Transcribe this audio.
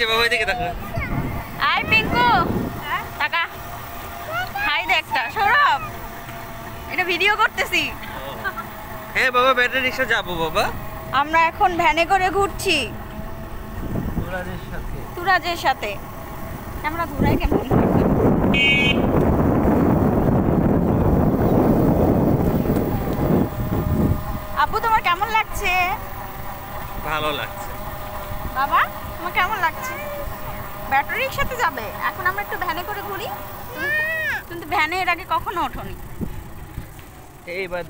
যে বাবা এদিকে দেখো। আই পিঙ্কু। টাকা। হাই দে একটা। সৌরভ এটা ভিডিও করতেছি। হ্যাঁ বাবা ব্যাটারি রিক্সা যাব বাবা। আমরা এখন ভ্যানে করে ঘুরছি। সাথে। তুরাজের সাথে। আমরা ঘুরাই কেমন? আপু তোমার কেমন লাগছে? ভালো লাগছে। বাবা? তোমার কেমন লাগছে? ব্যাটারির সাথে যাবে। এখন আমরা একটু ভ্যানে করে ঘুরি। তুমি তো ভ্যানে এর আগে কখনো ওঠোনি। এইবার